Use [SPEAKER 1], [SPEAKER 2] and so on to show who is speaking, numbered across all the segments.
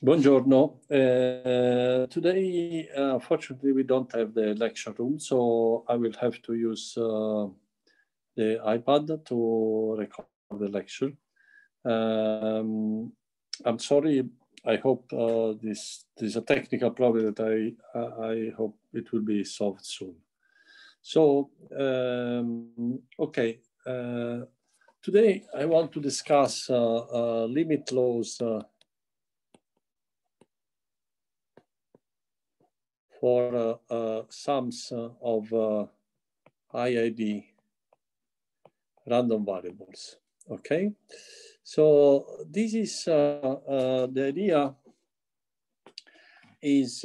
[SPEAKER 1] Buongiorno. Uh, today, uh, unfortunately, we don't have the lecture room, so I will have to use uh, the iPad to record the lecture. Um, I'm sorry. I hope uh, this, this is a technical problem that I, I hope it will be solved soon. So, um, okay. Uh, today, I want to discuss uh, limit laws for uh, uh, sums uh, of IID random variables. Okay, so this is the idea is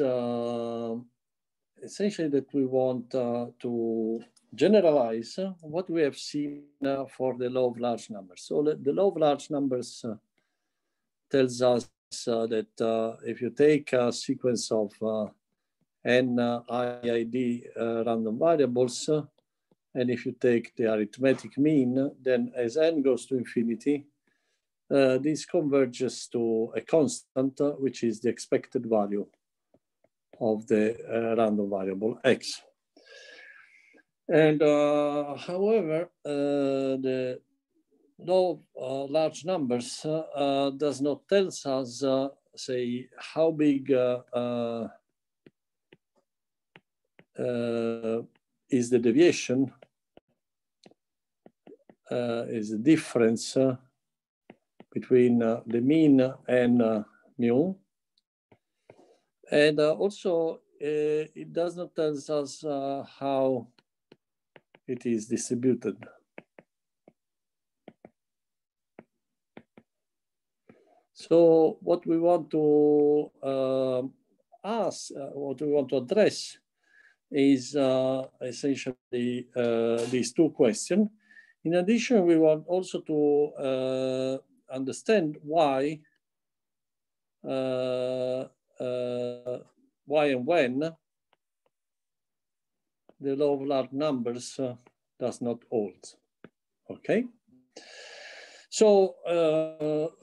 [SPEAKER 1] essentially that we want to generalize what we have seen uh, for the law of large numbers. So the law of large numbers uh, tells us uh, that if you take a sequence of n IID uh, random variables. And if you take the arithmetic mean, then as n goes to infinity, uh, this converges to a constant, uh, which is the expected value of the uh, random variable x. And uh, however, uh, the law of large numbers does not tell us, say, how big uh, is the deviation, uh, is the difference uh, between the mean and mu. And also, it does not tell us how it is distributed. So what we want to uh, ask, uh, what we want to address is uh, essentially uh, these two questions. In addition, we want also to uh, understand why, uh, uh, why and when the law of large numbers does not hold. Okay. So,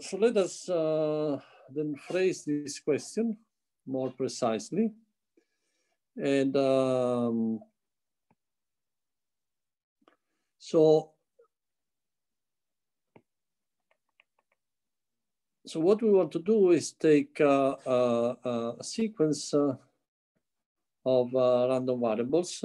[SPEAKER 1] so let us then phrase this question more precisely. And um, so, so what we want to do is take uh, uh, a sequence uh, of uh, random variables.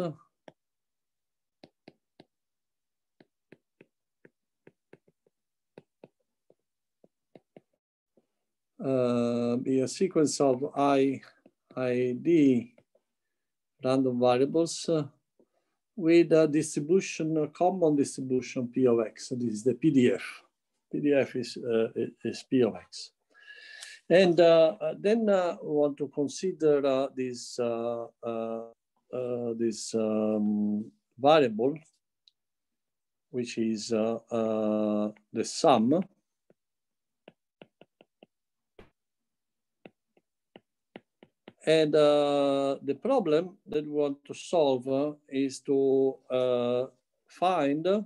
[SPEAKER 1] Uh, be a sequence of i, id, random variables uh, with a distribution, a common distribution P of X. So this is the PDF. PDF is, uh, is P of X. And uh, then we want to consider this, this um, variable, which is the sum And uh, the problem that we want to solve uh, is to uh, find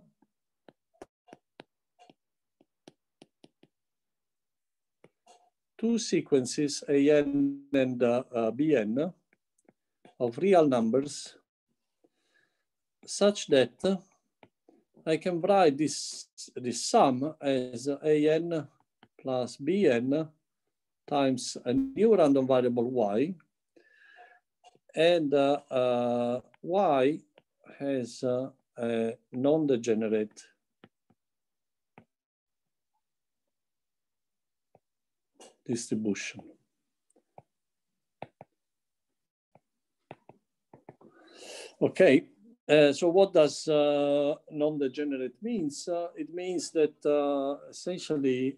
[SPEAKER 1] two sequences, AN and uh, BN, of real numbers such that I can write this, this sum as AN plus BN times a new random variable y and uh, uh, y has uh, a non-degenerate distribution. Okay, uh, so what does uh, non-degenerate means? Uh, it means that essentially,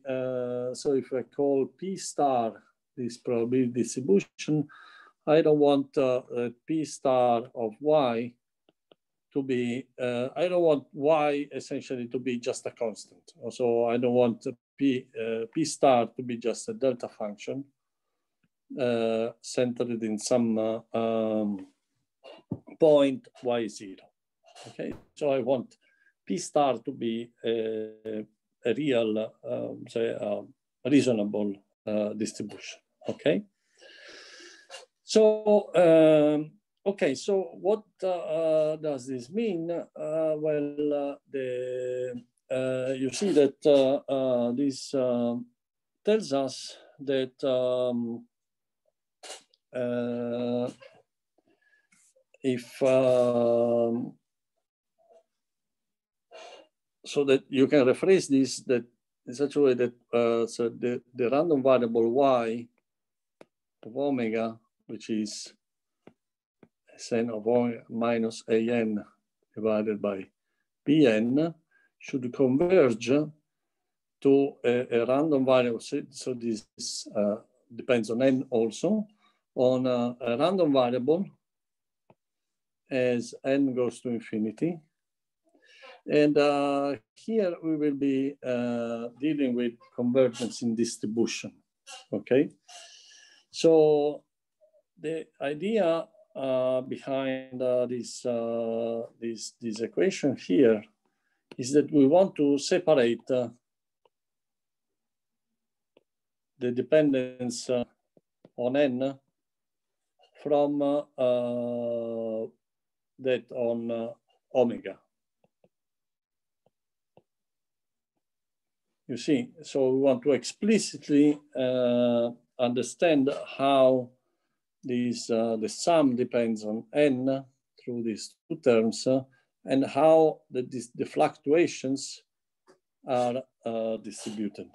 [SPEAKER 1] so if I call P star this probability distribution, I don't want uh, P star of Y to be, uh, I don't want Y essentially to be just a constant. So I don't want P, uh, P star to be just a delta function uh, centered in some uh, um, point Y0. Okay, so I want P star to be a, a real, um, say, a reasonable uh, distribution. okay? So, um, okay, so what uh, does this mean? Uh, well, uh, the, uh, you see that uh, this tells us that um, if um, so that you can rephrase this that in such a way that uh, so the, the random variable y of omega, which is Sn of omega minus an divided by bn, should converge to a, a random variable. So, this uh, depends on n also, on a, a random variable as n goes to infinity. And uh, here we will be uh, dealing with convergence in distribution, okay? So the idea uh, behind uh, this, uh, this, this equation here is that we want to separate uh, the dependence on n from that on uh, omega. You see, so we want to explicitly uh, understand how these, uh, the sum depends on n through these two terms uh, and how the, the fluctuations are uh, distributed,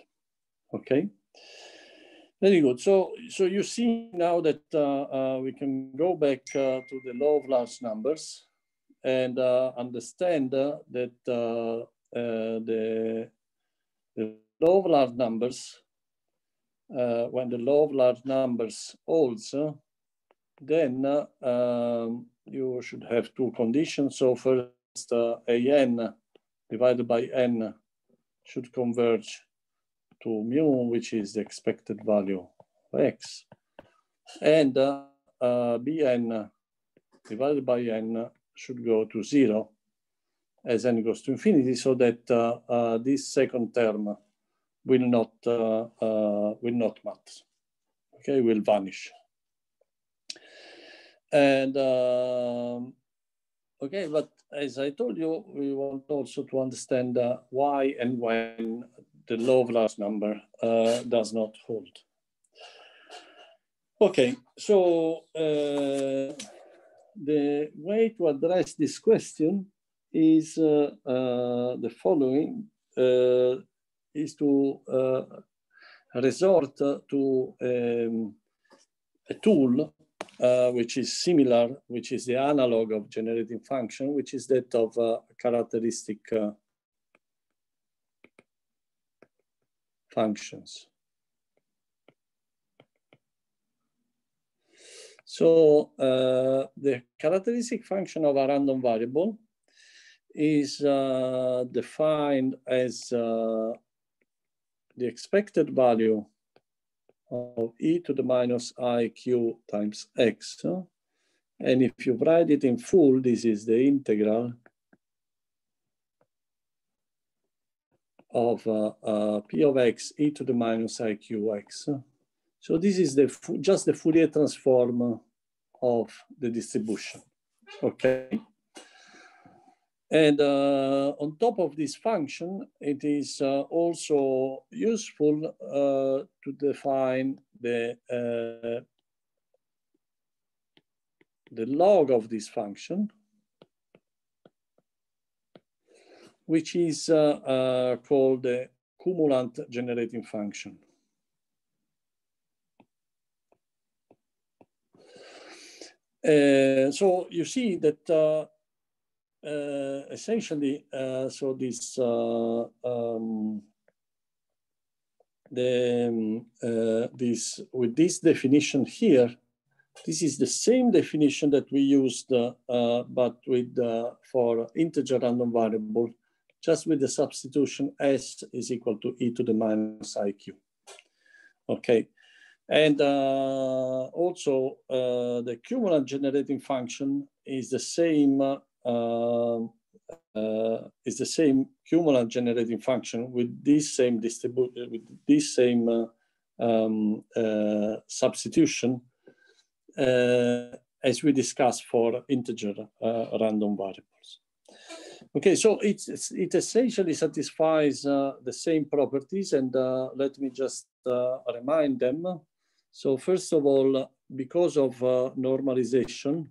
[SPEAKER 1] okay? Very good. So, so you see now that uh, uh, we can go back uh, to the law of large numbers and uh, understand uh, that uh, the, the, law of large numbers, when the law of large numbers holds, then um, you should have two conditions. So first, an divided by n should converge to mu, which is the expected value of x. And uh, uh, bn divided by n should go to zero as n goes to infinity so that uh, uh, this second term will not, uh, uh, will not matter, okay, will vanish. And um, okay, but as I told you, we want also to understand uh, why and when the law of large number uh, does not hold. Okay, so uh, the way to address this question is uh, uh the following, uh, is to resort to um, a tool which is similar, which is the analog of generating function, which is that of characteristic functions. So uh, the characteristic function of a random variable is uh, defined as uh, the expected value of e to the minus iq times x. And if you write it in full, this is the integral of uh, uh, p of x e to the minus iqx. So this is the just the Fourier transform of the distribution, okay? And uh, on top of this function, it is uh, also useful uh, to define the, uh, the log of this function, which is uh, uh, called the cumulant generating function. So you see that essentially, uh, so this uh, um, the um, this with this definition here, this is the same definition that we used, but with for integer random variable just with the substitution s is equal to e to the minus iq. Okay, and uh, also uh, the cumulant generating function is the same uh, uh is the same cumulant generating function with this same distribute with this same uh, um, uh, substitution uh, as we discussed for integer uh, random variables. Okay, so it's, it's it essentially satisfies uh, the same properties and uh, let me just uh, remind them. So first of all, because of uh, normalization,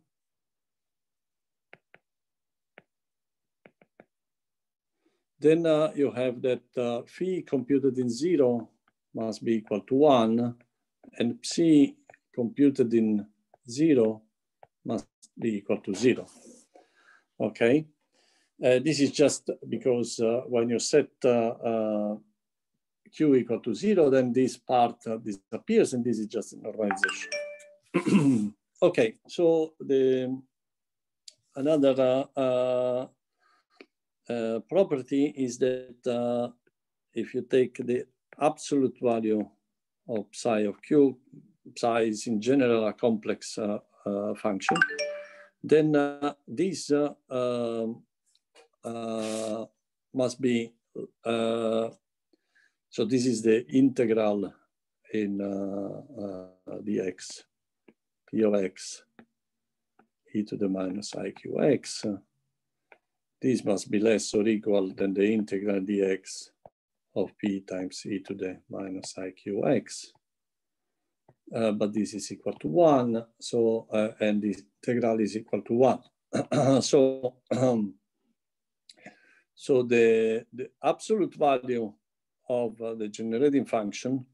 [SPEAKER 1] then uh, you have that uh, phi computed in zero must be equal to one and psi computed in zero must be equal to zero. Okay, uh, this is just because uh, when you set uh, uh, q equal to zero, then this part disappears and this is just normalization. okay, so the another uh, uh, property is that if you take the absolute value of psi of q, psi is in general a complex function, then this um, uh, must be, uh, so this is the integral in uh, dx, p of x, e to the minus iqx. This must be less or equal than the integral dx of p times e to the minus iqx. Uh, but this is equal to one, so, uh, and the integral is equal to one. so, um, so the, the absolute value of uh, the generating function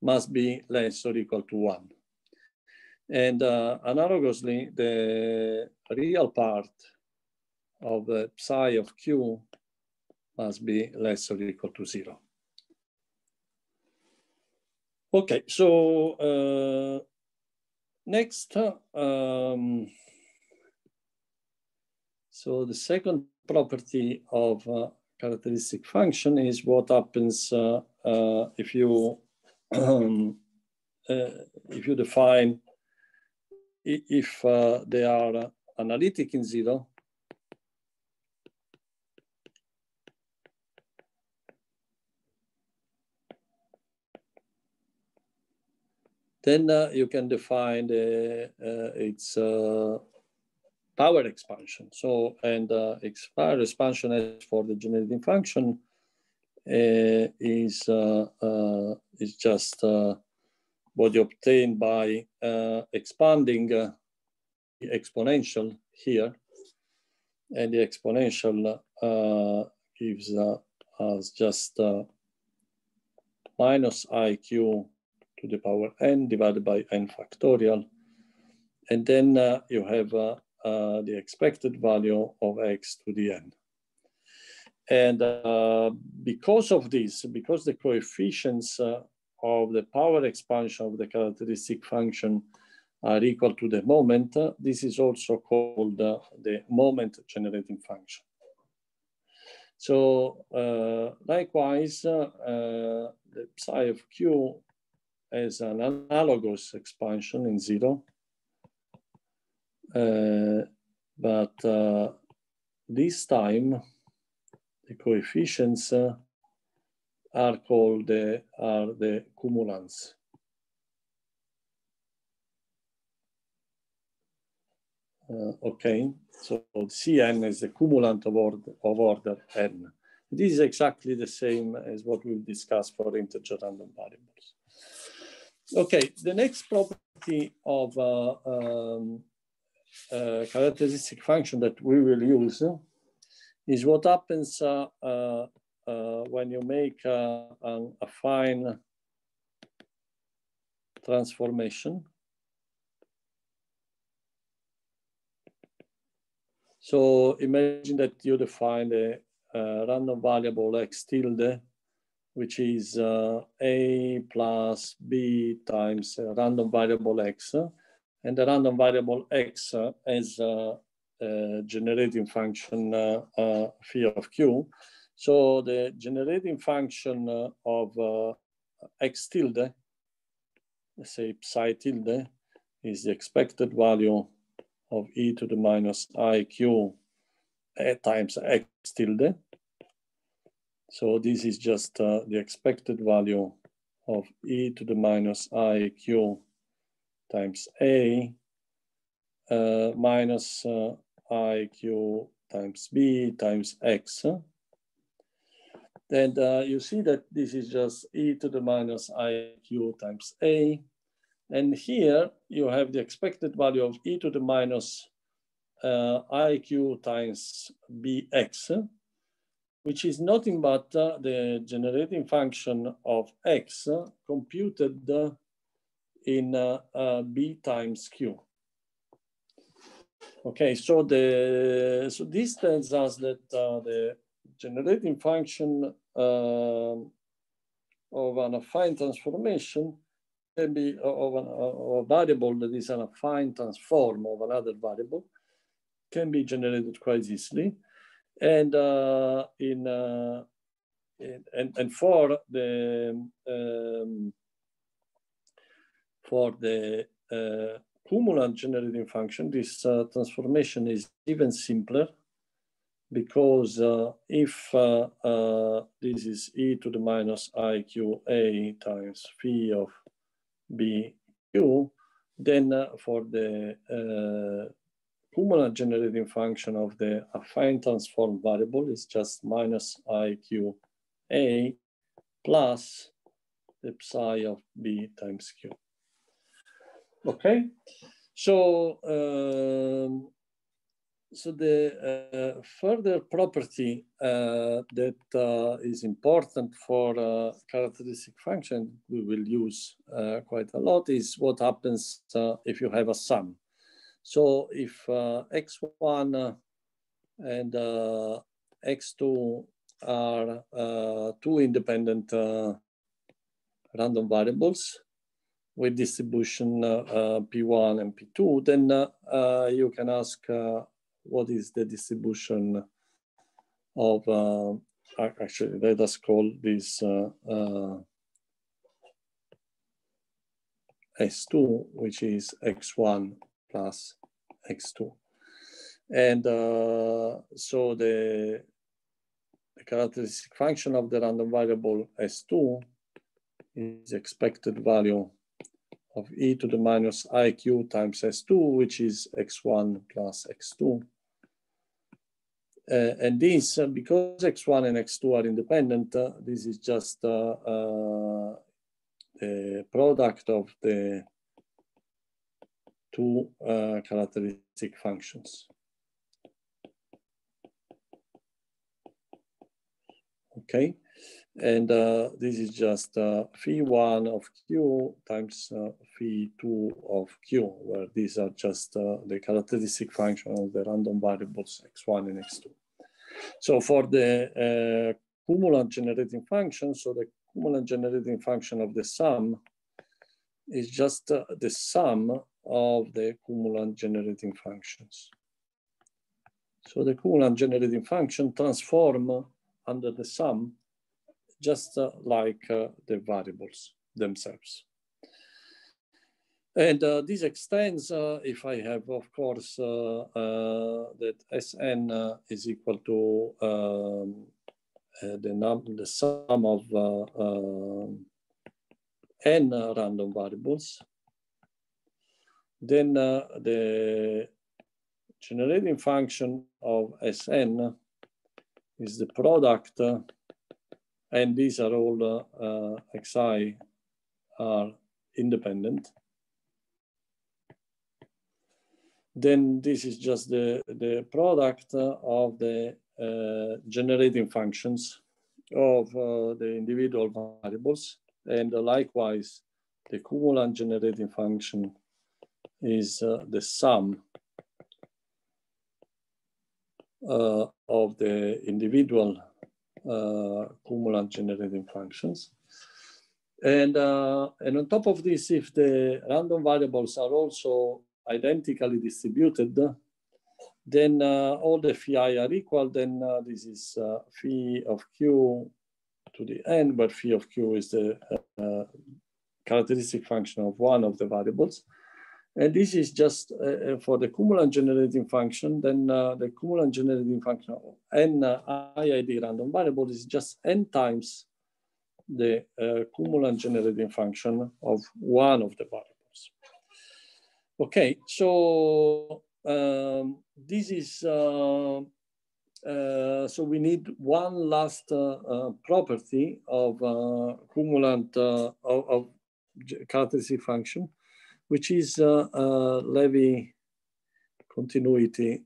[SPEAKER 1] must be less or equal to one. And uh, analogously, the real part of the psi of q must be less or equal to zero. Okay, so uh, next, um, so the second property of uh, characteristic function is what happens uh, uh, if you um, if you define if they are analytic in zero then uh, you can define the, uh, its uh, power expansion. So, and uh, power expansion for the generating function uh, is, uh, uh is just what you obtain by expanding the exponential here. And the exponential gives us just minus iq to the power n divided by n factorial. And then you have uh, the expected value of x to the n. And uh, because of this, because the coefficients uh, of the power expansion of the characteristic function are equal to the moment, uh, this is also called uh, the moment generating function. So likewise, the psi of q has an analogous expansion in zero uh, but uh, this time, the coefficients uh, are called the, are the cumulants. Uh, okay, so Cn is the cumulant of order, of order n. This is exactly the same as what we'll discuss for integer random variables. Okay, the next property of uh, um, uh, characteristic function that we will use is what happens uh, uh, when you make a, affine transformation. So imagine that you define a, a random variable x tilde, which is uh, a plus b times random variable x and the random variable x uh, as a, a, generating function uh, uh, phi of q. So the generating function uh, of x tilde, let's say psi tilde, is the expected value of e to the minus iq times x tilde. So this is just uh, the expected value of e to the minus i q times a uh, minus uh, i q times b times x. Then uh, you see that this is just e to the minus i q times a. And here you have the expected value of e to the minus uh, iq times bx, which is nothing but uh, the generating function of x computed in uh, uh, b times q. Okay, so the so this tells us that uh, the generating function uh, of an affine transformation can be of, an, of a variable that is an affine transform of another variable can be generated quite easily. And uh, in, uh, in, and, and for the um, for the uh, cumulant generating function, this uh, transformation is even simpler because uh, if uh, uh, this is e to the minus iqa times phi of bq, then for the cumulant generating function of the affine transform variable is just minus iqa plus the psi of b times q. Okay, so um, so the uh, further property uh, that uh, is important for uh, characteristic function we will use uh, quite a lot is what happens uh, if you have a sum. So if uh, x1 uh, and uh, x2 are two independent random variables, with distribution uh, uh, P1 and P2, then uh, you can ask what is the distribution of, actually, let us call this S2, which is X1 plus X2. And uh, so the, the, characteristic function of the random variable S2 is expected value of e to the minus iq times s2, which is x1 plus x2. Uh, and this, uh, because x1 and x2 are independent, uh, this is just uh, uh, the product of the two uh, characteristic functions. Okay, and uh, this is just uh, phi one of Q times uh, phi two of Q, where these are just uh, the characteristic function of the random variables X1 and X2. So for the uh, cumulant generating function, so the cumulant generating function of the sum is just uh, the sum of the cumulant generating functions. So the cumulant generating function transform under the sum just uh, like uh, the variables themselves. And uh, this extends if I have, of course, that Sn is equal to um, the, num the sum of n random variables, then uh, the generating function of Sn is the product and these are all uh, xi are independent. Then this is just the, the product of the uh, generating functions of uh, the individual variables. And likewise, the cumulant generating function is uh, the sum uh, of the individual uh, cumulant generating functions. And, uh, and on top of this, if the random variables are also identically distributed, then uh, all the phi are equal, then uh, this is phi of q to the n, but phi of q is the characteristic function of one of the variables. And this is just uh, uh, for the cumulant generating function, then uh, the cumulant generating function of n uh, IID random variable is just n times the uh, cumulant generating function of one of the variables. Okay, so um, this is, uh, so we need one last property of cumulant of, of, characteristic function, which is Levy continuity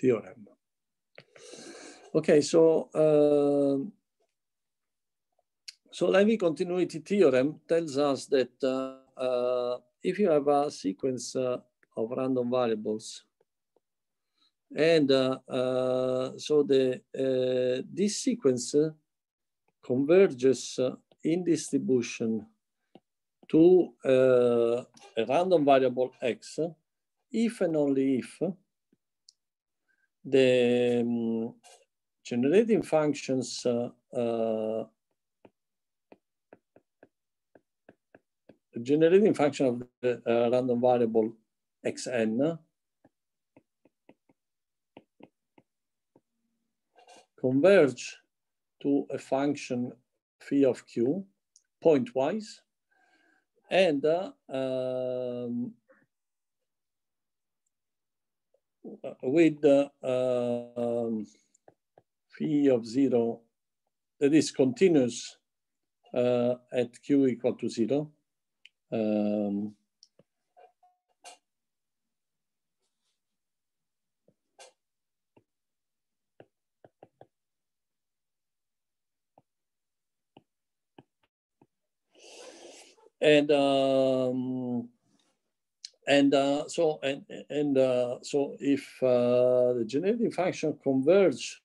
[SPEAKER 1] theorem. Okay, so uh, so Levy continuity theorem tells us that uh, uh, if you have a sequence uh, of random variables, and uh, uh, so the this sequence converges in distribution to a random variable x if and only if the um, generating functions uh, uh, generating function of the uh, random variable xn converge to a function phi of q pointwise and uh, um, with the um, phi of zero that is continuous uh, at q equal to zero. Um, and um, and uh, so and and uh, so if uh, the generating function converges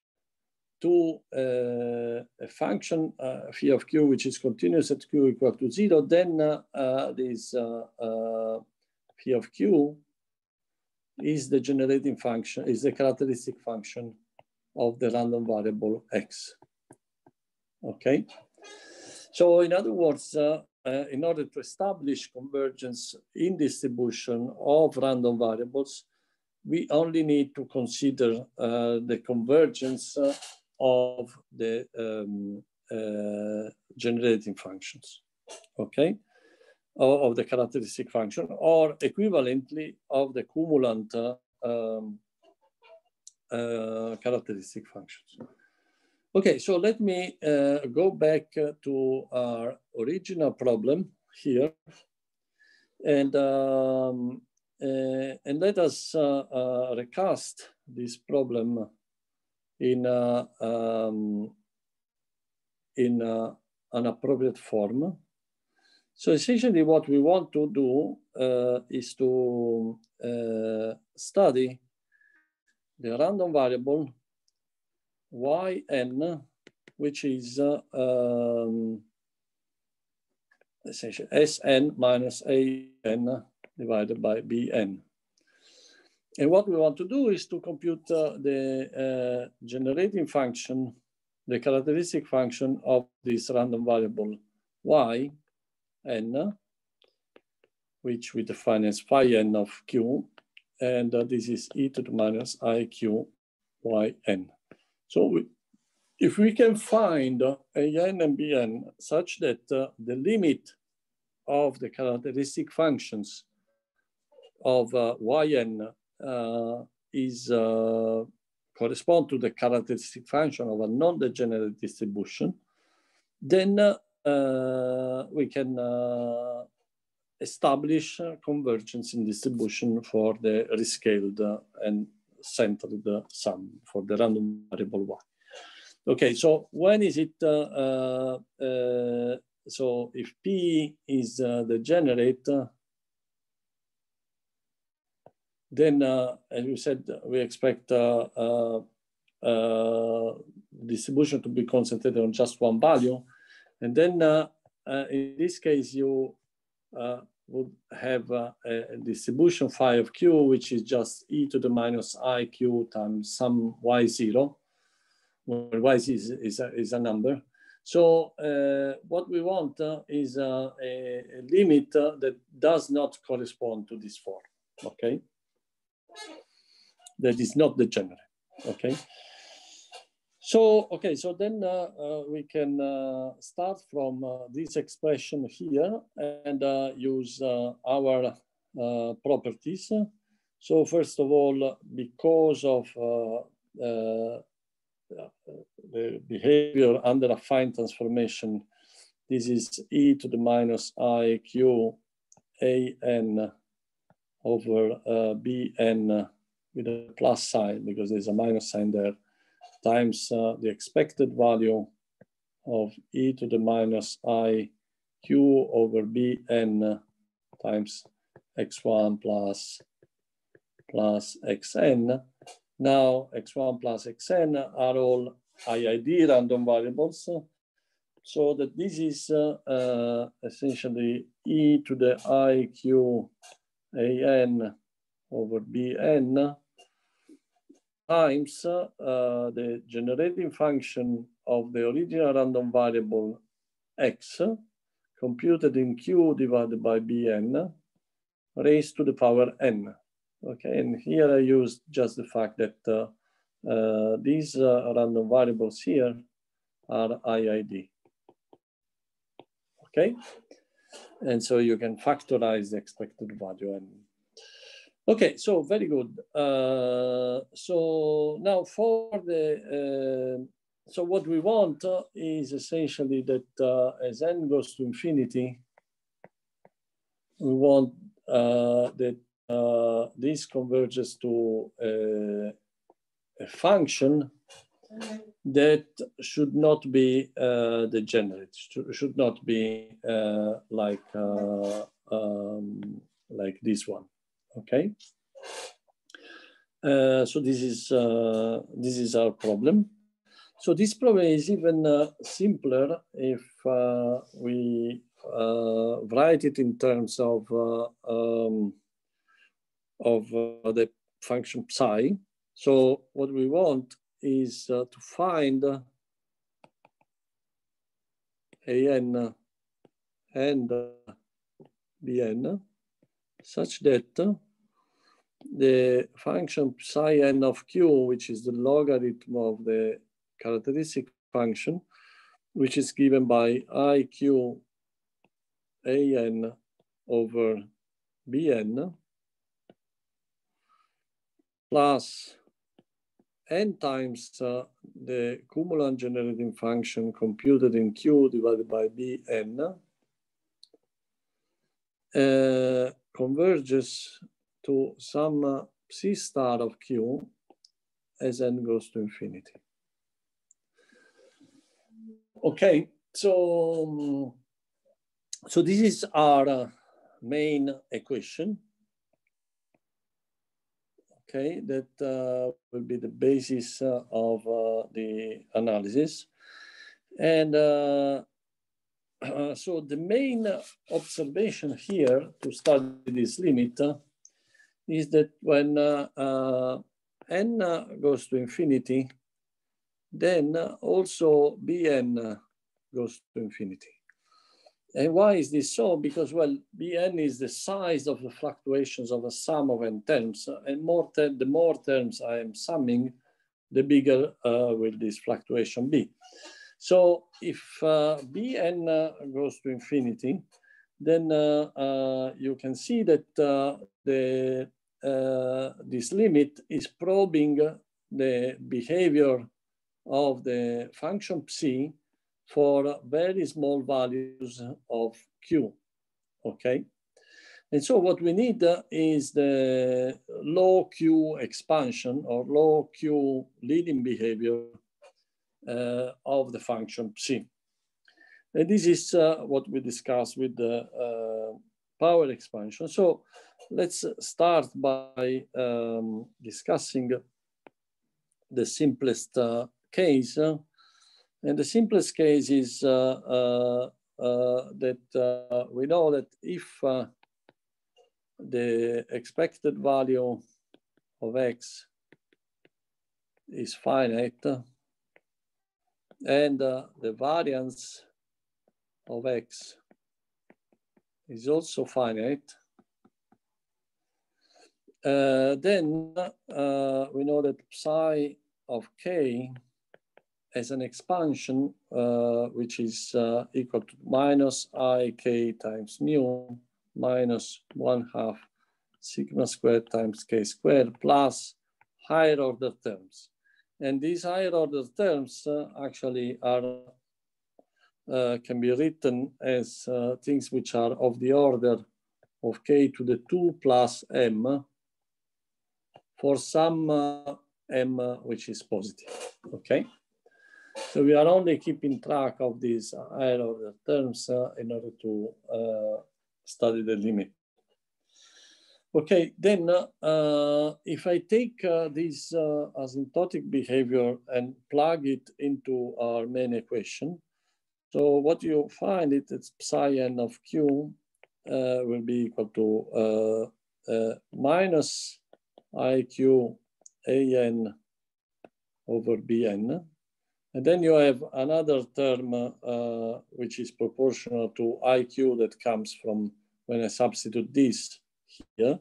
[SPEAKER 1] to uh, a function uh, phi of q which is continuous at q equal to zero, then uh, this phi of q is the generating function, is the characteristic function of the random variable x. Okay. So in other words, uh, uh, in order to establish convergence in distribution of random variables, we only need to consider uh, the convergence uh, of the um, uh, generating functions, okay? of the characteristic function, or equivalently of the cumulant uh, um, characteristic functions. Okay, so let me uh, go back to our original problem here, and um, uh, and let us uh, uh recast this problem in uh, um, in uh, an appropriate form. So essentially, what we want to do is to study the random variable yn, which is uh, um, essentially Sn minus An divided by Bn. And what we want to do is to compute uh, the uh, generating function, the characteristic function of this random variable y, n, which we define as phi n of q, and uh, this is e to the minus i q y n. So we, if we can find uh, an and bn such that uh, the limit of the characteristic functions of uh, yn uh, is uh, correspond to the characteristic function of a non-degenerate distribution, then uh, we can establish convergence in distribution for the rescaled and centered the sum for the random variable y. Okay, so when is it, uh, uh, uh so if P is uh, the generator, then uh, as we said, we expect uh, distribution to be concentrated on just one value. And then in this case, you would have uh, a distribution phi of q, which is just e to the minus i q times some y0, where y is, is, a, is a number. So uh, what we want uh, is a, a, limit uh, that does not correspond to this form, okay? That is not degenerate. okay? So, okay, so then uh, uh, we can uh, start from uh, this expression here and uh, use uh, our properties. So first of all, because of the behavior under a affine transformation, this is e to the minus i q a n over bn with a plus sign because there's a minus sign there times uh, the expected value of e to the minus i q over bn times x1 plus plus xn. Now x1 plus xn are all IID random variables. So that this is uh, uh, essentially e to the iq an over bn times the generating function of the original random variable x computed in q divided by bn raised to the power n. Okay, and here I use just the fact that uh, uh, these uh, random variables here are IID. Okay, and so you can factorize the expected value and Okay, so very good. Uh, so now for the, uh, so what we want uh, is essentially that uh, as n goes to infinity, we want uh, that uh, this converges to a, a, function that should not be degenerate, should not be like, um, like this one okay? Uh, so this is, uh, this is our problem. So this problem is even uh, simpler if uh, we uh, write it in terms of, uh, um, of the function psi. So what we want is to find an and bn such that the function psi n of q, which is the logarithm of the characteristic function, which is given by iq an over bn plus n times uh, the cumulant generating function computed in q divided by bn uh, converges to some uh, psi star of q as n goes to infinity. Okay, so, um, so this is our uh, main equation. Okay, that uh, will be the basis uh, of uh, the analysis. And uh, so the main observation here to study this limit is that when uh, uh, n goes to infinity, then also bn goes to infinity. And why is this so? Because, well, bn is the size of the fluctuations of a sum of n terms. And more te the more terms I am summing, the bigger uh, will this fluctuation be. So if uh, bn goes to infinity, then uh, uh, you can see that uh, the uh, this limit is probing the behavior of the function psi for very small values of q, okay? And so what we need is the low q expansion or low q leading behavior uh, of the function psi. And this is uh, what we discussed with the uh, power expansion. So let's start by um, discussing the simplest uh, case. And the simplest case is uh, uh, uh that uh, we know that if uh, the expected value of x is finite and the variance of x is also finite, uh, then uh, we know that psi of k as an expansion, uh, which is uh, equal to minus i k times mu minus one half sigma squared times k squared plus higher order terms. And these higher order terms uh, actually are uh, can be written as uh, things which are of the order of k to the 2 plus m for some m which is positive, okay? So we are only keeping track of these higher order terms uh, in order to uh, study the limit. Okay, then uh, if I take uh, this uh, asymptotic behavior and plug it into our main equation, so what you find is that psi n of q uh, will be equal to minus iq an over bn and then you have another term uh, which is proportional to IQ that comes from when I substitute this here.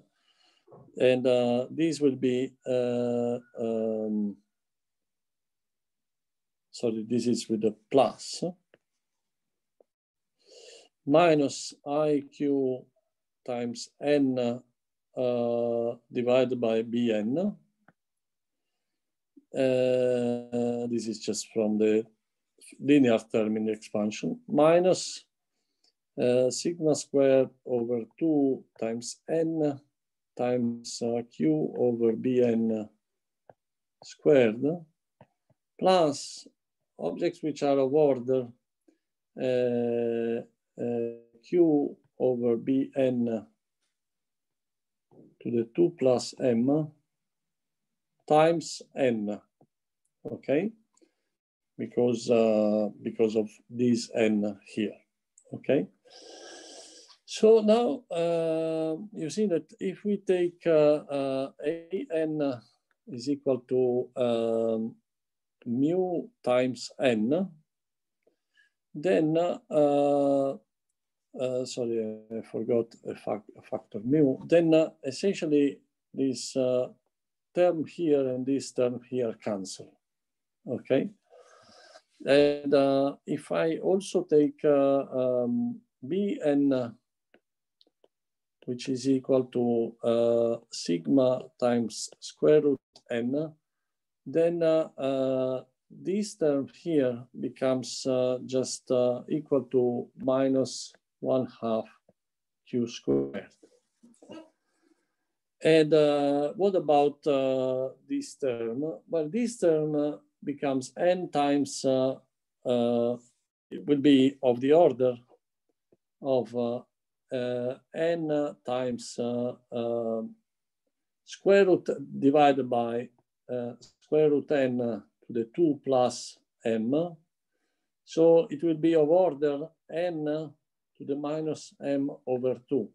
[SPEAKER 1] And uh, this will be, uh, um, sorry, this is with the plus, minus IQ times N uh, divided by Bn. Uh, this is just from the linear term in the expansion, minus uh, sigma squared over 2 times n times uh, q over bn squared plus objects which are of order uh, uh, q over bn to the 2 plus m times n, okay? Because, uh, because of this n here, okay? So now uh, you see that if we take uh, uh, an is equal to um, mu times n, then, uh, uh, sorry, I forgot a, a factor mu, then uh, essentially this term here and this term here cancel, okay? And uh, if I also take uh, um, Bn, which is equal to uh, sigma times square root n, then uh, uh, this term here becomes uh, just equal to minus one half q squared. And uh, what about uh, this term? Well, this term uh, becomes n times, uh, uh, it will be of the order of uh, n times square root divided by square root n to the 2 plus m. So it will be of order n to the minus m over 2.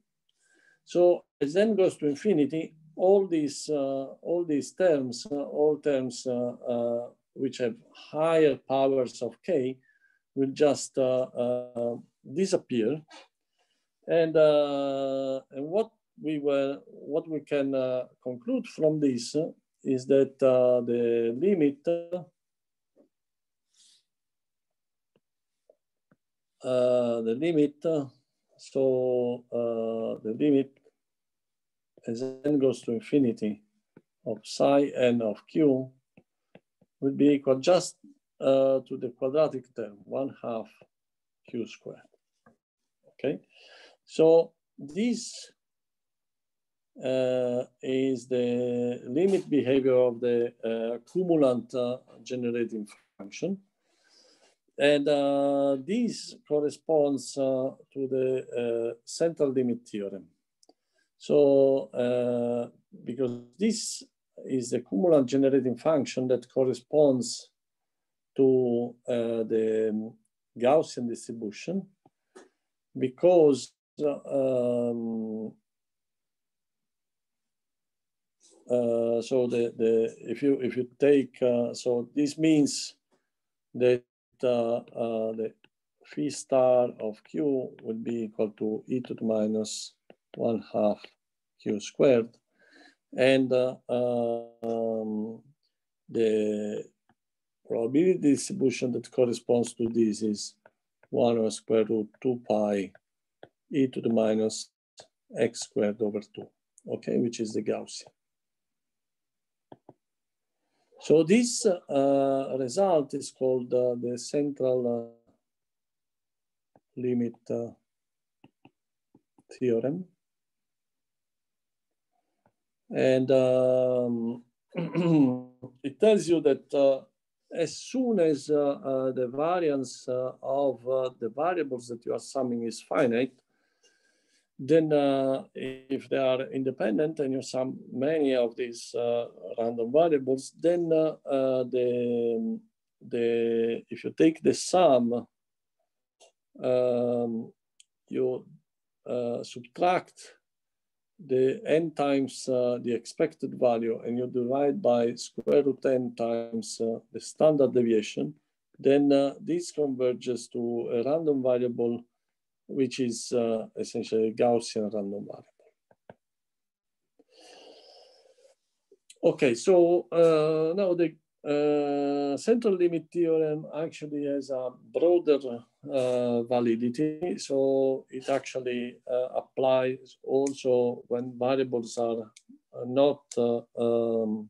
[SPEAKER 1] So as n goes to infinity, all these uh, all these terms, uh, all terms uh, uh which have higher powers of k, will just uh, uh, disappear. And uh, and what we were what we can uh, conclude from this is that uh, the limit the limit so uh, the limit as n goes to infinity of psi n of q will be equal just uh, to the quadratic term, one half q squared. Okay, so this uh, is the limit behavior of the uh, cumulant uh, generating function. And uh, this corresponds uh, to the uh, central limit theorem. So because this is the cumulant generating function that corresponds to the Gaussian distribution because um, uh, so the, the if you if you take so this means that uh, uh, the phi star of q would be equal to e to the minus one half q squared. And uh, um, the probability distribution that corresponds to this is 1 over square root 2 pi e to the minus x squared over 2, okay, which is the Gaussian. So this uh, result is called uh, the central uh, limit uh, theorem. And um, it tells you that uh, as soon as uh, uh, the variance uh, of the variables that you are summing is finite, then if they are independent and you sum many of these random variables, then the, the, if you take the sum, um, you subtract the n times uh, the expected value and you divide by square root n times uh, the standard deviation, then uh, this converges to a random variable, which is uh, essentially a Gaussian random variable. Okay, so uh, now the uh, central limit theorem actually has a broader uh, validity. So it actually uh, applies also when variables are not uh, um,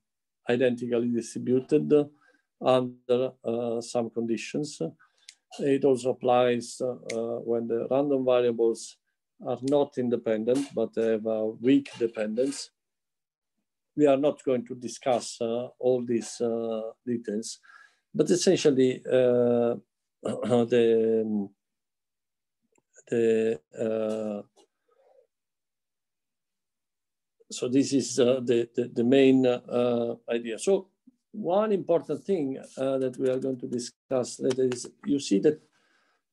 [SPEAKER 1] identically distributed under uh, some conditions. It also applies uh, when the random variables are not independent, but have a weak dependence we are not going to discuss uh, all these uh, details, but essentially uh, the the so this is the, the, the main idea. So one important thing uh, that we are going to discuss later is you see that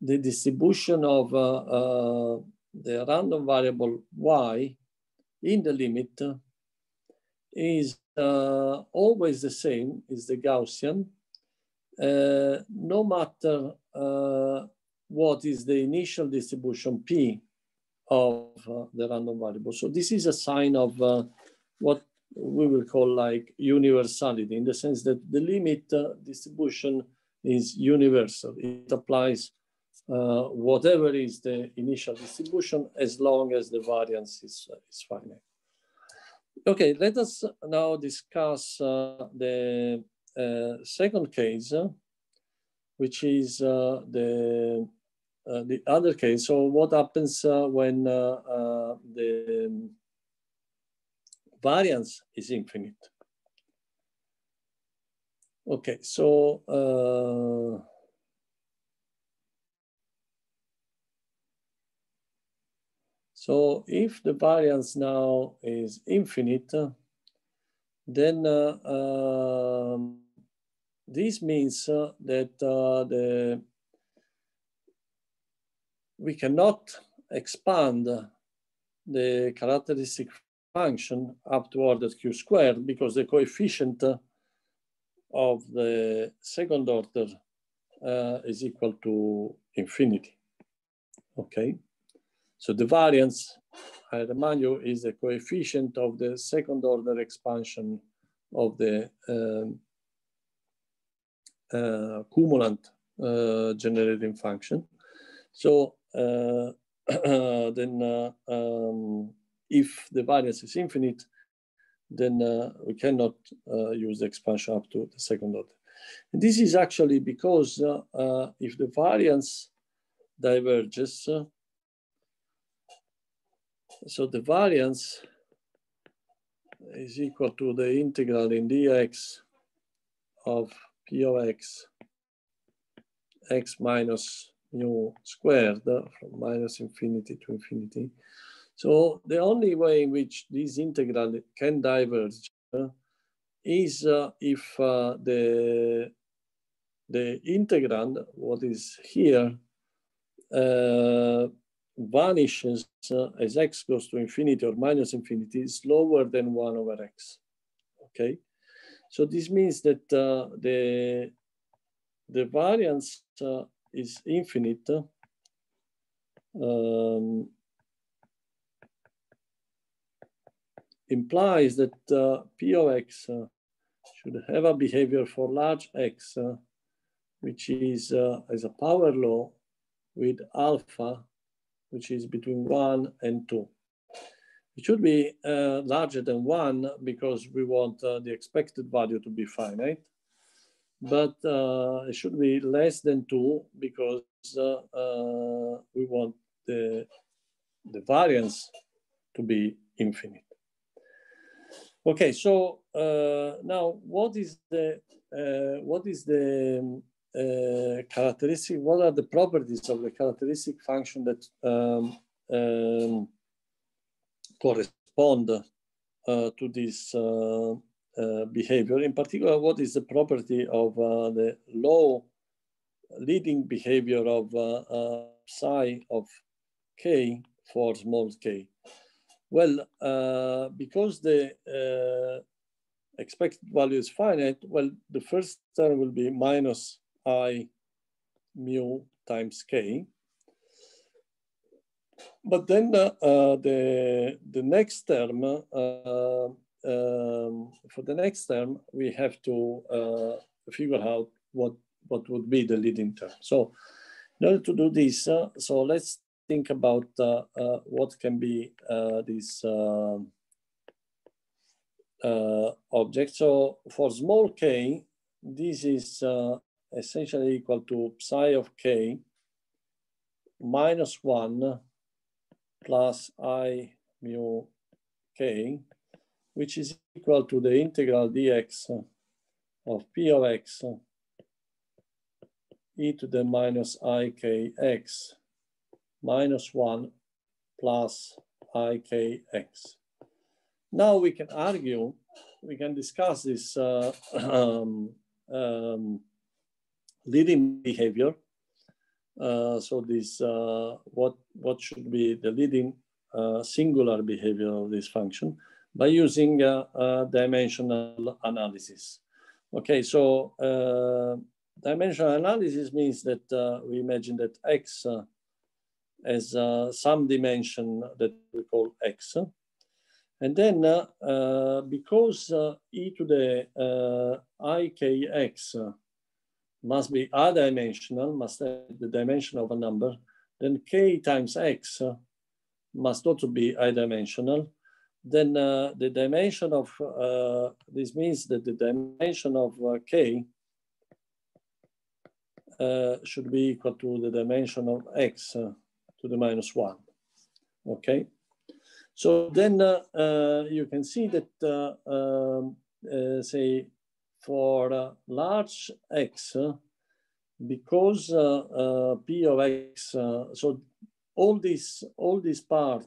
[SPEAKER 1] the distribution of uh, uh, the random variable y in the limit is uh, always the same, is the Gaussian, uh, no matter uh, what is the initial distribution P of uh, the random variable. So this is a sign of uh, what we will call like universality in the sense that the limit uh, distribution is universal. It applies whatever is the initial distribution as long as the variance is, is finite. Okay, let us now discuss uh, the uh, second case, which is uh, the uh, the other case. So, what happens uh, when the variance is infinite? Okay, so So if the variance now is infinite, then uh, um, this means uh, that uh, the we cannot expand the characteristic function up to order q squared because the coefficient of the second order uh, is equal to infinity. Okay. So the variance, I remind you, is the coefficient of the second order expansion of the um, uh, cumulant uh, generating function. So uh, then uh, um, if the variance is infinite, then uh, we cannot uh, use the expansion up to the second order. And this is actually because if the variance diverges, so the variance is equal to the integral in dx of p of x, x minus mu squared from minus infinity to infinity. So the only way in which this integral can diverge uh, is uh, if uh, the, the integrand, what is here, uh, vanishes uh, as x goes to infinity or minus infinity is lower than 1 over x. Okay, so this means that uh, the, the variance uh, is infinite. Um, implies that uh, p of x uh, should have a behavior for large x, uh, which is as a power law with alpha, which is between one and two. It should be uh, larger than one because we want uh, the expected value to be finite, but uh, it should be less than two because uh, we want the, the variance to be infinite. Okay, so uh, now what is the uh, what is the uh, characteristic? What are the properties of the characteristic function that um, um, correspond uh, to this uh, uh, behavior? In particular, what is the property of the low leading behavior of psi of k for small k? Well, uh, because the uh, expected value is finite, well, the first term will be minus i mu times k. But then uh, uh the, the next term, uh, um, for the next term, we have to uh, figure out what, what would be the leading term. So in order to do this, so let's think about uh, uh, what can be uh, this object. So for small k, this is essentially equal to psi of k minus 1 plus i mu k, which is equal to the integral dx of p of x e to the minus i k x minus 1 plus ikx. Now we can argue, we can discuss this uh, um, um, leading behavior. Uh, so this, uh, what, what should be the leading uh, singular behavior of this function by using dimensional analysis. Okay, so dimensional analysis means that we imagine that x as uh, some dimension that we call x. And then uh, uh, because e to the ikx must be adimensional, must have the dimension of a number, then k times x must also be adimensional. Then uh, the dimension of, uh, this means that the dimension of uh, k should be equal to the dimension of x to the minus one, okay? So then uh, uh, you can see that, uh, um, uh, say, for uh, large x, because uh, uh, p of x, so all this, all this part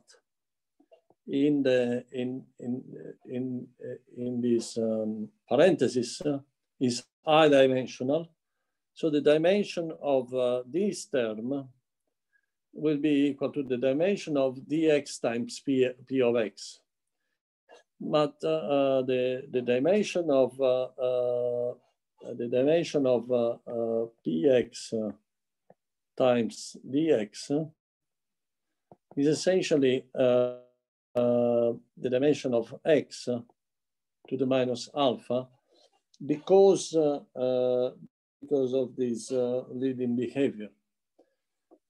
[SPEAKER 1] in the in in in in this um, parenthesis is adimensional. So the dimension of uh, this term will be equal to the dimension of dx times p, p of x. But uh, uh, the, the dimension of uh, the dimension of px times dx is essentially the dimension of x to the minus alpha because because of this leading behavior.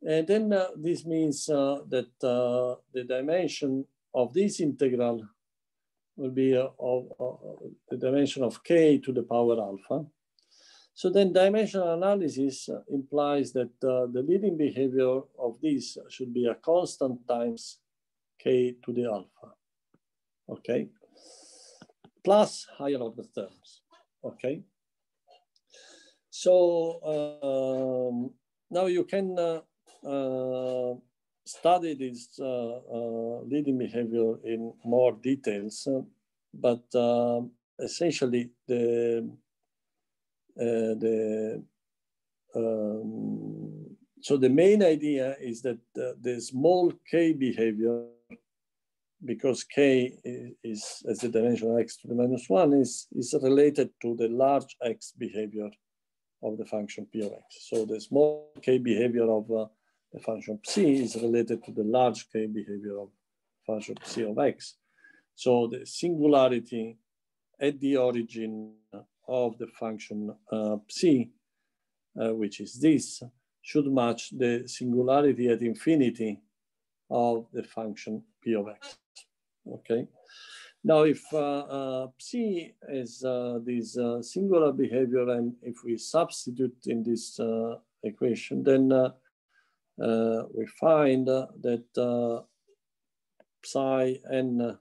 [SPEAKER 1] And then uh, this means uh, that uh, the dimension of this integral will be uh, of, uh, the dimension of k to the power alpha. So then dimensional analysis uh, implies that the leading behavior of this should be a constant times k to the alpha, okay? Plus higher order terms, okay? So um, now you can uh, study this uh, uh, leading behavior in more details, but essentially the the um, so the main idea is that uh, the small k behavior, because k is, as the dimension of x to the minus one, is, is related to the large x behavior of the function p of x. So the small k behavior of uh, the function psi is related to the large k behavior of function psi of x. So the singularity at the origin of the function uh, psi, uh, which is this, should match the singularity at infinity of the function p of x. Okay. Now, if uh, uh, psi is uh, this uh, singular behavior, and if we substitute in this equation, then uh, we find that psi n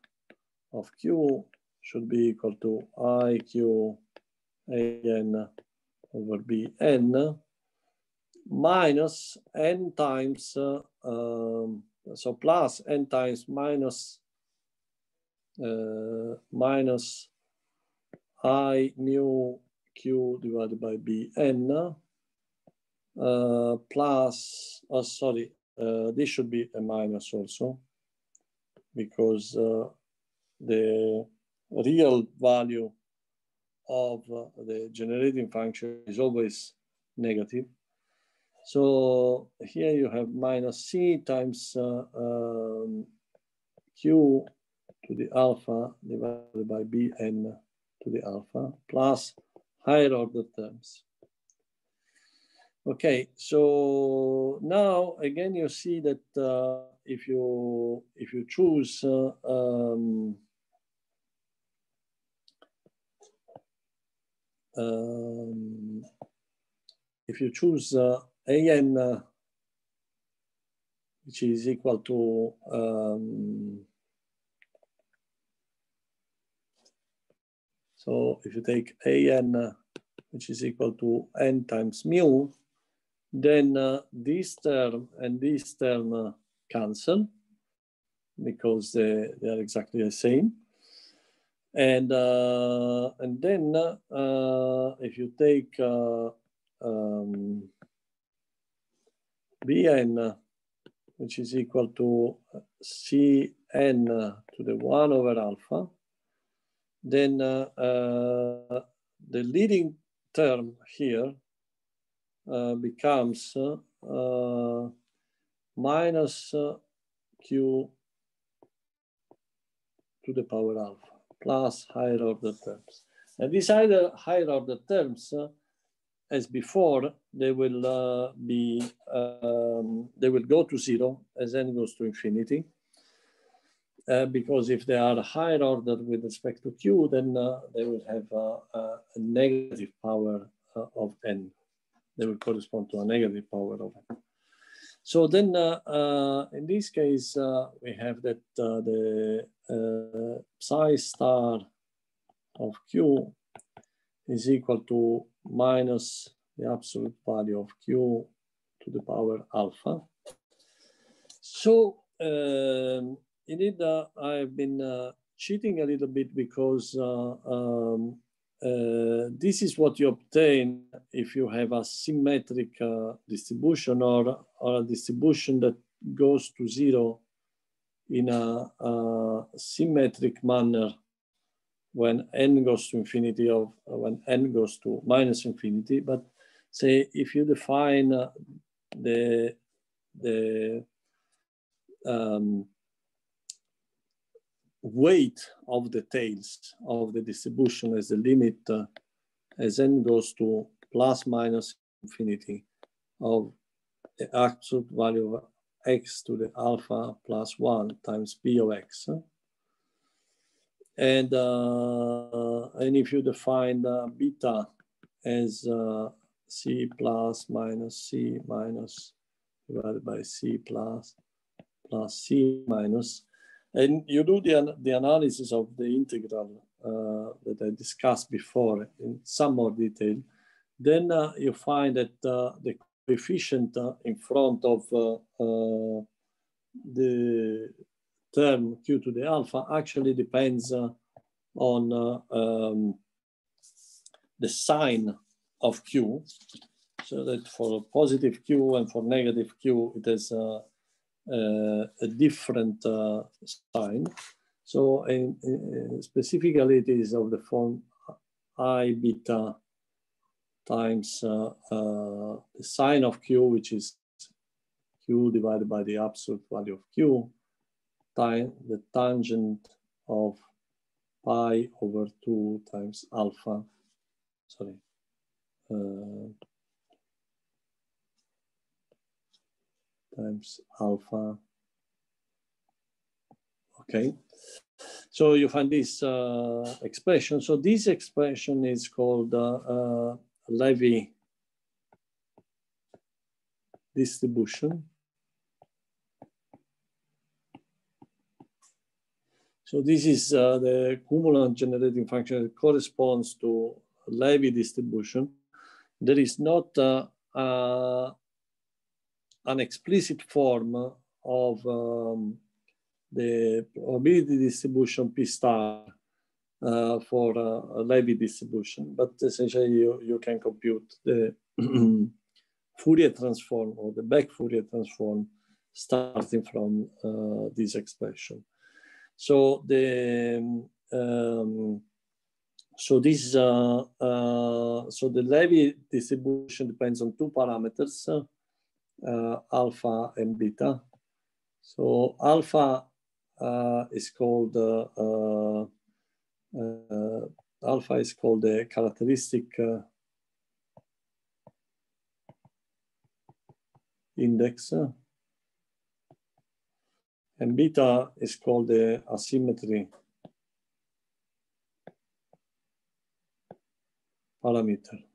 [SPEAKER 1] of q should be equal to i q a n over b n minus n times, um, so plus n times minus uh, minus i mu q divided by bn uh, plus, oh, sorry, uh, this should be a minus also because uh, the real value of uh, the generating function is always negative. So here you have minus c times uh, um, q to the alpha divided by bn to the alpha plus higher order terms. Okay, so now again you see that uh, if you if you choose uh, um, um, if you choose uh, an uh, which is equal to um, So if you take an, uh, which is equal to n times mu, then uh, this term and this term uh, cancel because they, they are exactly the same. And, uh, and then uh, if you take uh, um, bn, which is equal to cn to the 1 over alpha, then uh, uh, the leading term here uh, becomes minus q to the power alpha plus higher order terms. And these either higher order terms, uh, as before, they will uh, be, um, they will go to zero as n goes to infinity. Uh, because if they are higher order with respect to q, then uh, they will have uh, a negative power uh, of n. They will correspond to a negative power of n. So then, uh, in this case, we have that the psi star of q is equal to minus the absolute value of q to the power alpha. So um, indeed, uh, I've been uh, cheating a little bit because uh, um, uh, this is what you obtain if you have a symmetric uh, distribution or, or, a distribution that goes to zero in a, a, symmetric manner when n goes to infinity or when n goes to minus infinity. But say if you define the, the um, weight of the tails of the distribution as the limit uh, as n goes to plus minus infinity of the absolute value of x to the alpha plus one times p of x. And, uh, and if you define uh, beta as uh, c plus minus c minus divided by c plus plus c minus, and you do the, the analysis of the integral uh, that I discussed before in some more detail. Then uh, you find that uh, the coefficient uh, in front of uh, uh, the term q to the alpha actually depends on um, the sign of q. So that for positive q and for negative q, it is uh, a different uh, sign. So specifically it is of the form I beta times uh, uh, the sign of q, which is q divided by the absolute value of q, time the tangent of pi over 2 times alpha sorry, uh, times alpha. Okay, so you find this uh, expression. So this expression is called uh, uh, Levy distribution. So this is uh, the cumulant generating function that corresponds to Levy distribution. There is not uh, uh, an explicit form of um, the probability distribution P star uh, for uh, a Levy distribution, but essentially you, you can compute the Fourier transform or the back Fourier transform starting from uh, this expression. So the um, so this uh, so the Levy distribution depends on two parameters, uh, alpha and beta. So alpha uh, is called uh, alpha is called the characteristic index. And beta is called the asymmetry parameter.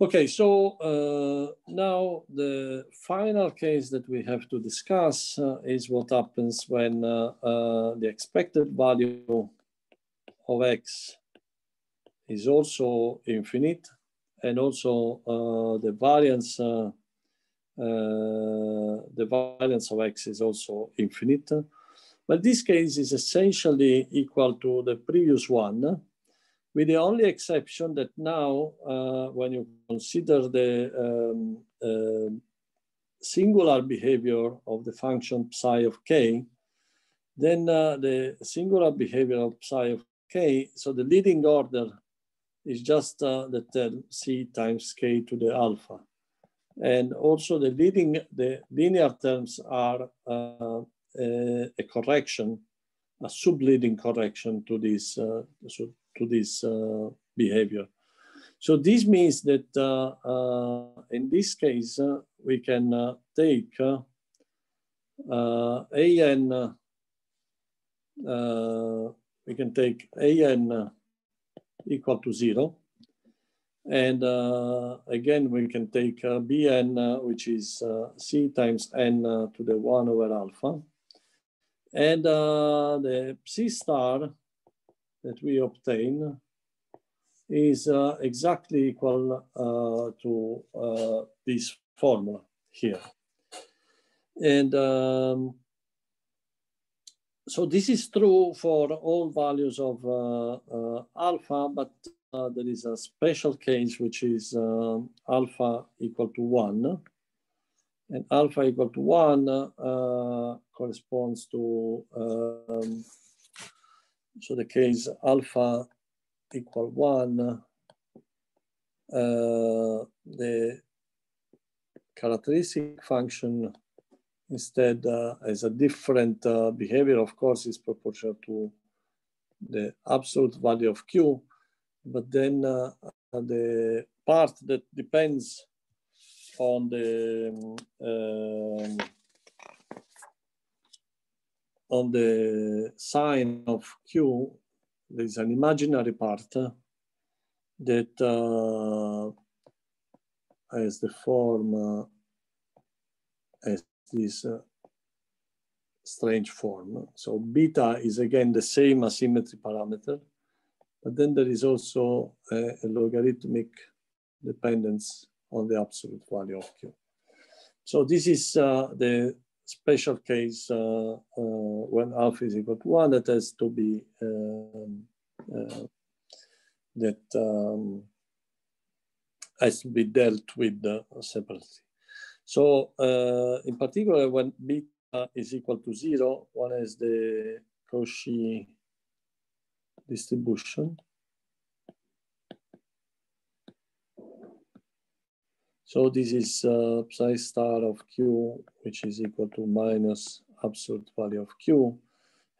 [SPEAKER 1] Okay, so uh, now the final case that we have to discuss uh, is what happens when uh, uh the expected value of x is also infinite and also uh, the variance uh, the variance of x is also infinite. But this case is essentially equal to the previous one with the only exception that now, uh, when you consider the um, uh, singular behavior of the function psi of k, then uh, the singular behavior of psi of k, so the leading order is just uh, the term c times k to the alpha. And also the leading, the linear terms are uh, a, a correction, a subleading correction to this, uh, to this uh, behavior. So this means that uh, uh, in this case, we can take an, we can take an equal to zero. And uh, again, we can take uh, Bn, uh, which is C times n to the one over alpha. And the C star that we obtain is uh, exactly equal uh, to uh, this formula here. And um, so this is true for all values of uh, uh, alpha, but uh, there is a special case which is um, alpha equal to one. And alpha equal to one corresponds to um, so the case alpha equal one, uh, the characteristic function instead uh, has a different uh, behavior, of course, is proportional to the absolute value of Q, but then uh, the part that depends on the um, on the sign of Q, there is an imaginary part that uh, has the form uh, as this uh, strange form. So beta is again the same asymmetry parameter, but then there is also a, a logarithmic dependence on the absolute value of Q. So this is uh, the special case uh, uh, when alpha is equal to one that has to be um, uh, that um, has to be dealt with separately. So in particular, when beta is equal to zero, one has the Cauchy distribution. So this is uh, psi star of q, which is equal to minus absolute value of q.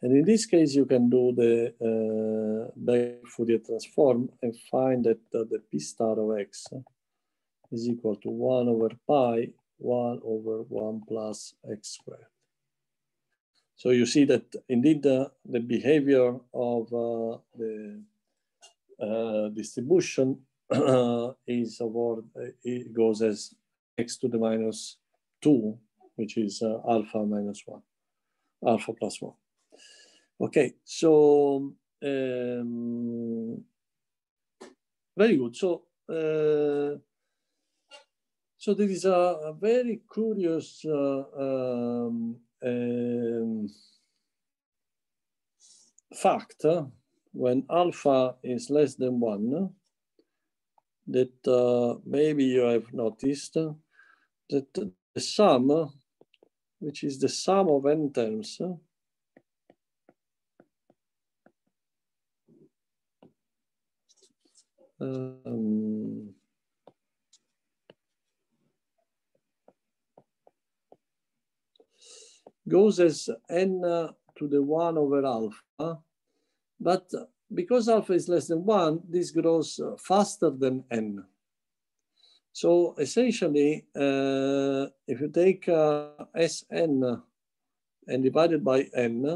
[SPEAKER 1] And in this case, you can do the uh, back Fourier transform and find that uh, the p star of x is equal to 1 over pi, 1 over 1 plus x squared. So you see that indeed uh, the behavior of uh, the uh, distribution is over, it goes as x to the minus 2, which is uh, alpha minus 1, alpha plus 1. Okay, so um, very good. So, uh, so there is a, a very curious uh, um, um, fact uh, when alpha is less than one that uh, maybe you have noticed that the sum, which is the sum of n terms, um, goes as n to the 1 over alpha, but because alpha is less than 1, this grows faster than n. So essentially, uh, if you take uh, Sn and divide it by n,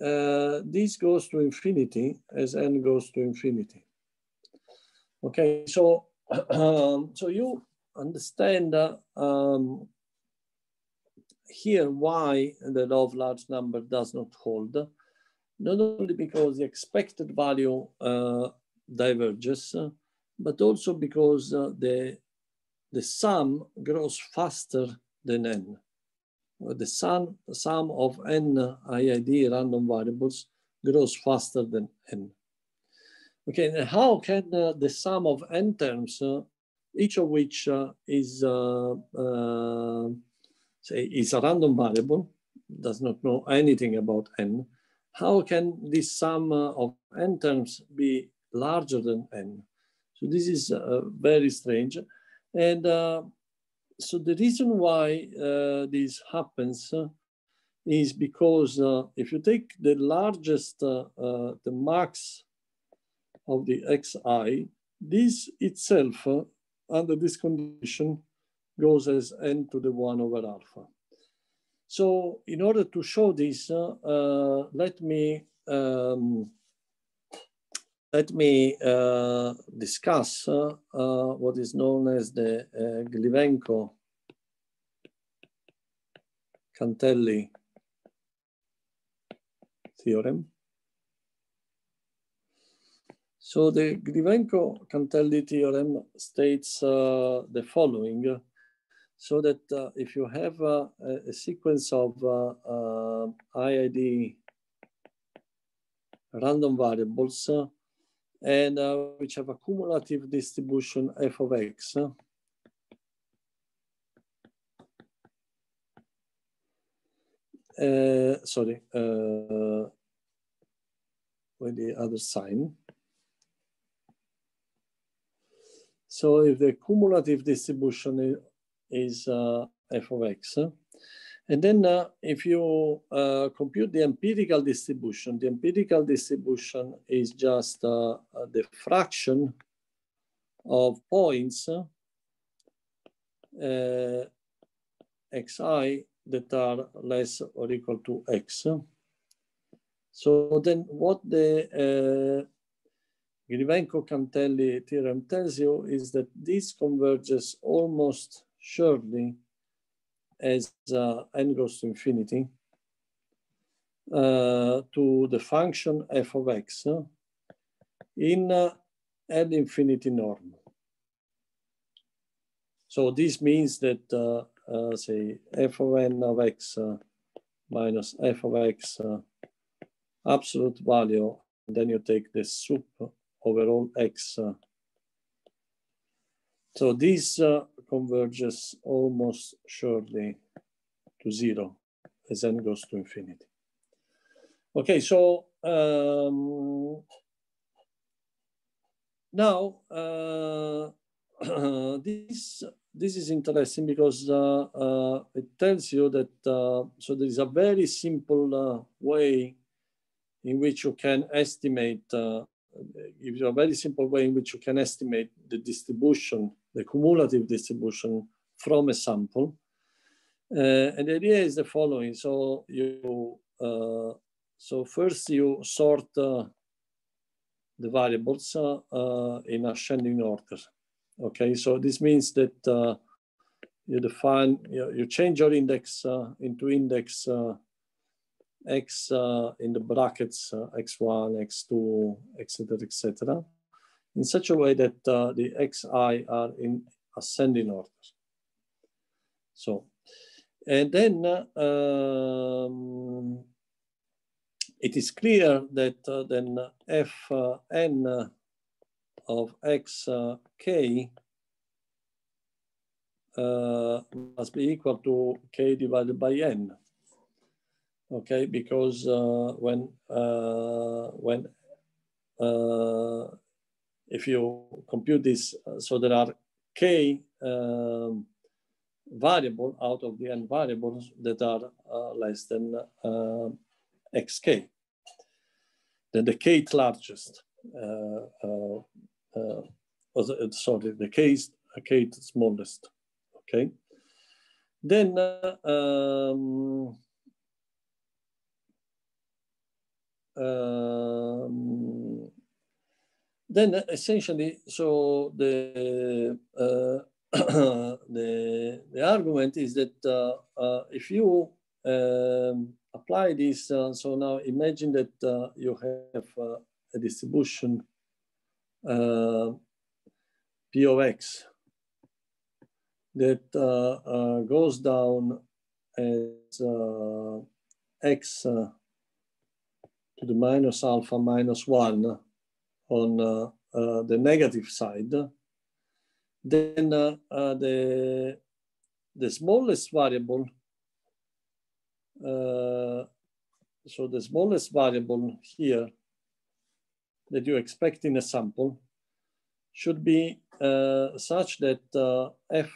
[SPEAKER 1] uh, this goes to infinity as n goes to infinity. Okay, so so you understand uh, um, here why the law of large number does not hold, not only because the expected value uh, diverges, but also because uh, the, the sum grows faster than n. The sum, sum of n IID random variables grows faster than n. Okay, and how can uh, the sum of n terms, uh, each of which uh, is uh, uh, say is a random variable, does not know anything about n, how can this sum uh, of n terms be larger than n? So this is uh, very strange, and uh, so the reason why uh, this happens is because if you take the largest, the max of the xi, this itself, uh, under this condition, goes as n to the 1 over alpha. So in order to show this, uh, uh, let me um, let me uh, discuss what is known as the Glivenko-Cantelli theorem. So the Glivenko-Cantelli theorem states uh, the following, so that uh, if you have uh, a, sequence of uh, uh, IID random variables uh, and which have a cumulative distribution f of x, sorry, with the other sign, So if the cumulative distribution is uh, f of x, and then uh, if you uh, compute the empirical distribution, the empirical distribution is just uh, uh, the fraction of points uh, xi that are less or equal to x. So then what the Glivenko Cantelli theorem tells you is that this converges almost surely as uh, n goes to infinity uh, to the function f of x in uh, L infinity norm. So this means that, uh, uh, say, f of n of x uh, minus f of x absolute value, then you take the sup overall x. Uh, so this uh, converges almost surely to zero as n goes to infinity. Okay, so um, now uh, this this is interesting because uh, uh, it tells you that, uh, so there is a very simple way in which you can estimate, gives you a very simple way in which you can estimate the distribution, the cumulative distribution from a sample. and the idea is the following. So you, so first you sort the variables in ascending order. Okay, so this means that uh, you define, you, you, change your index uh, into index uh, x uh, in the brackets uh, x1, x2, etc., etc., in such a way that uh, the xi are in ascending order. So, and then um, it is clear that then fn of xk uh, uh, must be equal to k divided by n. Okay, because uh, when uh, when uh, if you compute this, uh, so there are k um, variable out of the n variables that are less than xk. Then the kth largest uh, sorry, the case, k smallest, okay? Then uh, um, um, then essentially, so the uh, the the argument is that uh, uh, if you um, apply this, uh, so now imagine that you have a distribution uh, P of x that uh, uh, goes down as x to the minus alpha minus one on the negative side, then the, the smallest variable uh, so the smallest variable here that you expect in a sample should be uh, such that uh, f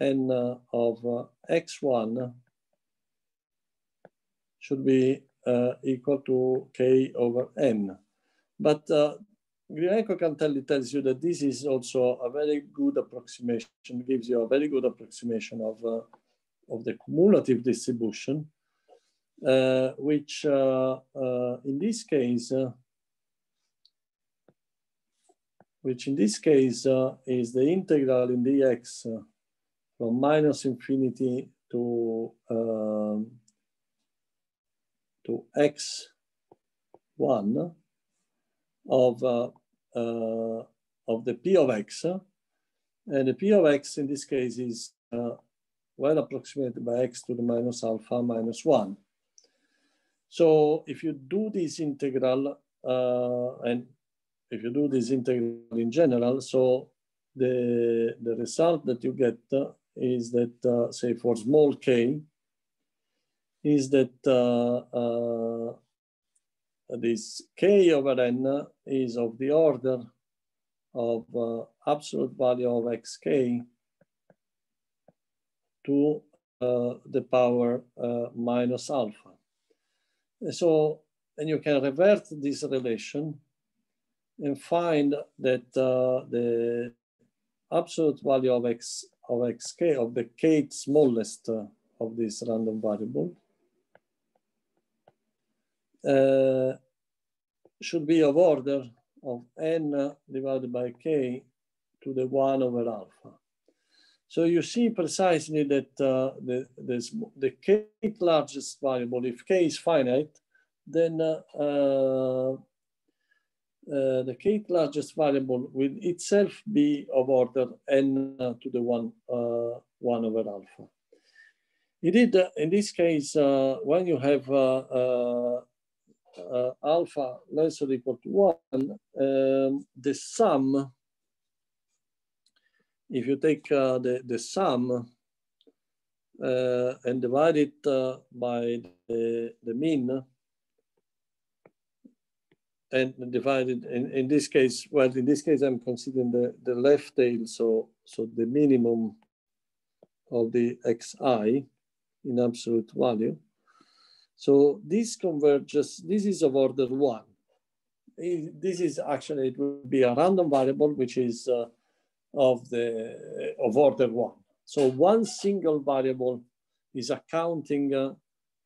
[SPEAKER 1] n of uh, x1 should be uh, equal to k over n. But uh, Cantelli, tells you that this is also a very good approximation, gives you a very good approximation of, uh, of the cumulative distribution, uh, which in this case which in this case uh, is the integral in dx uh, from minus infinity to um, to x1 of uh, uh, of the p of x, and the p of x in this case is uh, well approximated by x to the minus alpha minus one. So if you do this integral, uh, and if you do this integral in general, so the, the result that you get uh, is that, say for small k, is that this k over n is of the order of uh, absolute value of xk to uh, the power minus alpha. And So, and you can revert this relation and find that uh, the absolute value of x of xk of the k smallest uh, of this random variable uh, should be of order of n divided by k to the one over alpha. So you see precisely that uh, the, the, the k largest variable, if k is finite, then uh, uh uh, the kth largest variable will itself be of order n to the one, uh, one over alpha. Indeed, in this case, when you have uh, alpha less or equal to one, um, the sum, if you take the, the sum and divide it by the, the mean, and divided in, in this case, well, in this case, I'm considering the, the left tail. So so the minimum of the xi in absolute value. So this converges, this is of order one. This is actually, it will be a random variable, which is uh, of the of order one. So one single variable is accounting uh,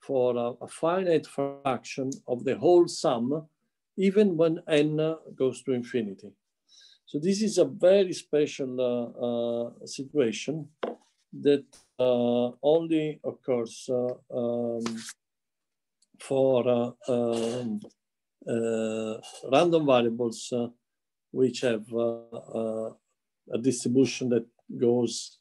[SPEAKER 1] for a, a, finite fraction of the whole sum, even when n goes to infinity. So this is a very special uh, uh, situation that uh, only occurs uh, um, for uh, um, random variables which have a distribution that goes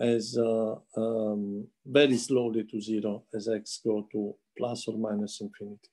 [SPEAKER 1] as uh, um, very slowly to zero as x go to plus or minus infinity.